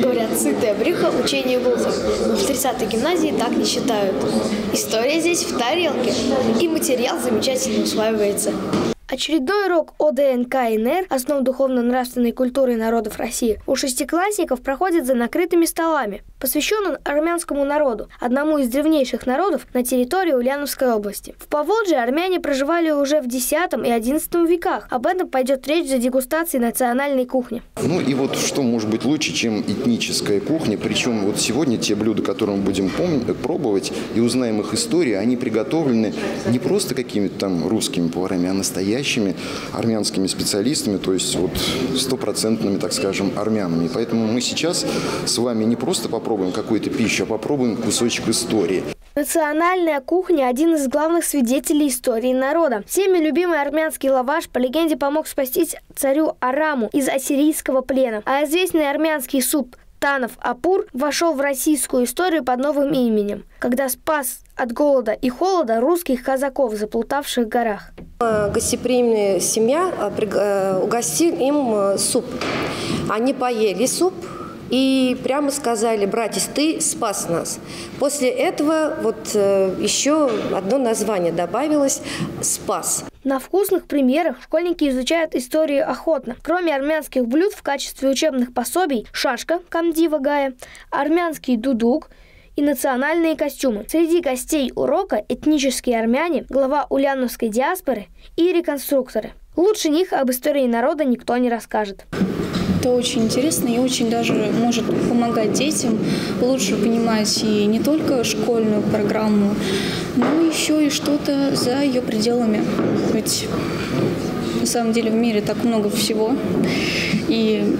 Говорят, сытая брюхо – учение глухо. Но в 30-й гимназии так не считают. История здесь в тарелке. И материал замечательно усваивается. Очередной урок ОДНК-НР «Основ духовно-нравственной культуры народов России» у шестиклассников проходит за накрытыми столами. Посвящен он армянскому народу, одному из древнейших народов на территории Ульяновской области. В Поволжье армяне проживали уже в X и XI веках. Об этом пойдет речь за дегустацией национальной кухни. Ну и вот что может быть лучше, чем этническая кухня. Причем вот сегодня те блюда, которые мы будем пробовать и узнаем их историю, они приготовлены не просто какими-то там русскими поварами, а настоящими армянскими специалистами, то есть вот стопроцентными, так скажем, армянами. Поэтому мы сейчас с вами не просто попробуем какую-то пищу, а попробуем кусочек истории. Национальная кухня – один из главных свидетелей истории народа. Всеми любимый армянский лаваш по легенде помог спастись царю Араму из ассирийского плена. А известный армянский суп Танов Апур вошел в российскую историю под новым именем, когда спас от голода и холода русских казаков, заплутавших в горах. Гостеприимная семья а, э, угостил им э, суп. Они поели суп, и прямо сказали, братец, ты спас нас. После этого вот э, еще одно название добавилось – «Спас». На вкусных примерах школьники изучают историю охотно. Кроме армянских блюд в качестве учебных пособий – шашка, камдива гая, армянский дудук – и национальные костюмы. Среди гостей урока этнические армяне, глава ульяновской диаспоры и реконструкторы. Лучше них об истории народа никто не расскажет. Это очень интересно и очень даже может помогать детям лучше понимать и не только школьную программу, но еще и что-то за ее пределами. Ведь на самом деле в мире так много всего, и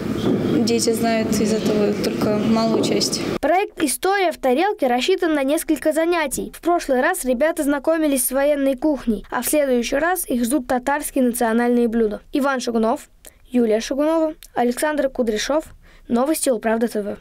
дети знают из этого только малую часть. Проект «История в тарелке» рассчитан на несколько занятий. В прошлый раз ребята знакомились с военной кухней, а в следующий раз их ждут татарские национальные блюда. Иван Шагунов, Юлия Шагунова, Александр Кудряшов. Новости Правда ТВ.